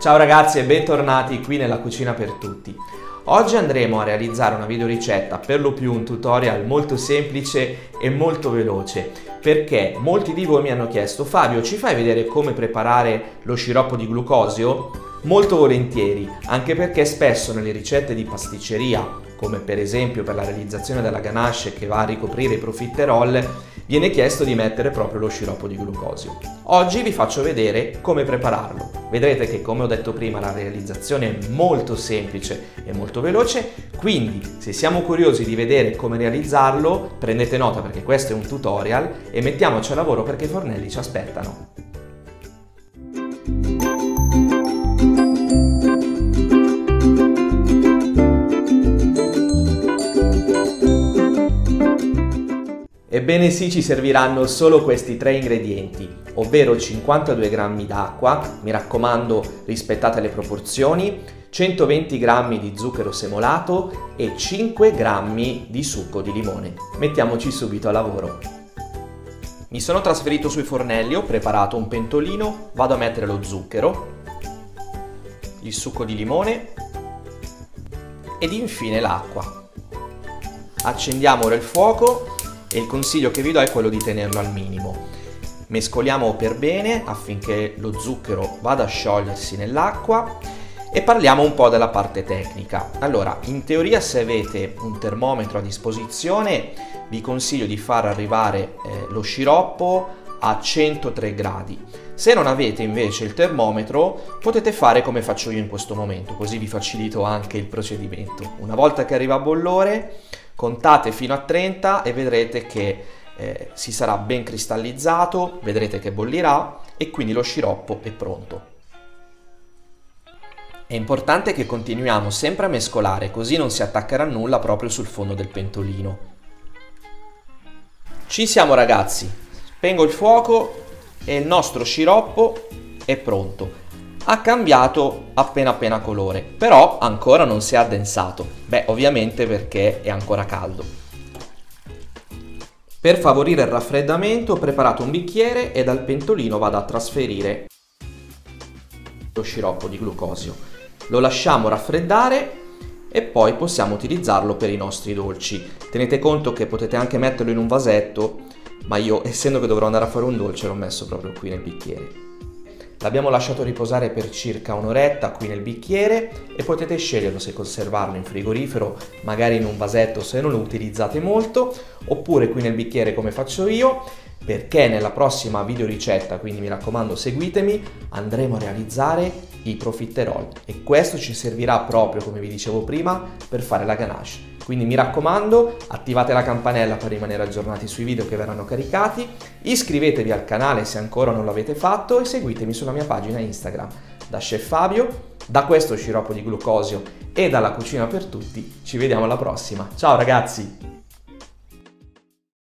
Ciao ragazzi e bentornati qui nella Cucina per Tutti. Oggi andremo a realizzare una videoricetta, per lo più un tutorial molto semplice e molto veloce, perché molti di voi mi hanno chiesto Fabio ci fai vedere come preparare lo sciroppo di glucosio? Molto volentieri, anche perché spesso nelle ricette di pasticceria, come per esempio per la realizzazione della ganache che va a ricoprire i profiterol, viene chiesto di mettere proprio lo sciroppo di glucosio. Oggi vi faccio vedere come prepararlo. Vedrete che come ho detto prima la realizzazione è molto semplice e molto veloce, quindi se siamo curiosi di vedere come realizzarlo prendete nota perché questo è un tutorial e mettiamoci a lavoro perché i fornelli ci aspettano. Ebbene sì, ci serviranno solo questi tre ingredienti, ovvero 52 g d'acqua, mi raccomando rispettate le proporzioni, 120 g di zucchero semolato e 5 g di succo di limone. Mettiamoci subito a lavoro. Mi sono trasferito sui fornelli, ho preparato un pentolino, vado a mettere lo zucchero, il succo di limone ed infine l'acqua. Accendiamo ora il fuoco e il consiglio che vi do è quello di tenerlo al minimo. Mescoliamo per bene affinché lo zucchero vada a sciogliersi nell'acqua e parliamo un po' della parte tecnica. Allora, in teoria se avete un termometro a disposizione vi consiglio di far arrivare eh, lo sciroppo a 103 gradi. Se non avete invece il termometro potete fare come faccio io in questo momento, così vi facilito anche il procedimento. Una volta che arriva a bollore contate fino a 30 e vedrete che eh, si sarà ben cristallizzato, vedrete che bollirà e quindi lo sciroppo è pronto. È importante che continuiamo sempre a mescolare così non si attaccherà nulla proprio sul fondo del pentolino. Ci siamo ragazzi, spengo il fuoco e il nostro sciroppo è pronto ha cambiato appena appena colore, però ancora non si è addensato. Beh, ovviamente perché è ancora caldo. Per favorire il raffreddamento ho preparato un bicchiere e dal pentolino vado a trasferire lo sciroppo di glucosio. Lo lasciamo raffreddare e poi possiamo utilizzarlo per i nostri dolci. Tenete conto che potete anche metterlo in un vasetto, ma io essendo che dovrò andare a fare un dolce l'ho messo proprio qui nel bicchiere. L'abbiamo lasciato riposare per circa un'oretta qui nel bicchiere e potete sceglierlo se conservarlo in frigorifero, magari in un vasetto se non lo utilizzate molto, oppure qui nel bicchiere come faccio io, perché nella prossima video ricetta, quindi mi raccomando seguitemi, andremo a realizzare i profiterol e questo ci servirà proprio, come vi dicevo prima, per fare la ganache. Quindi mi raccomando, attivate la campanella per rimanere aggiornati sui video che verranno caricati, iscrivetevi al canale se ancora non l'avete fatto e seguitemi sulla mia pagina Instagram. Da Chef Fabio, da questo sciroppo di glucosio e dalla cucina per tutti, ci vediamo alla prossima. Ciao ragazzi!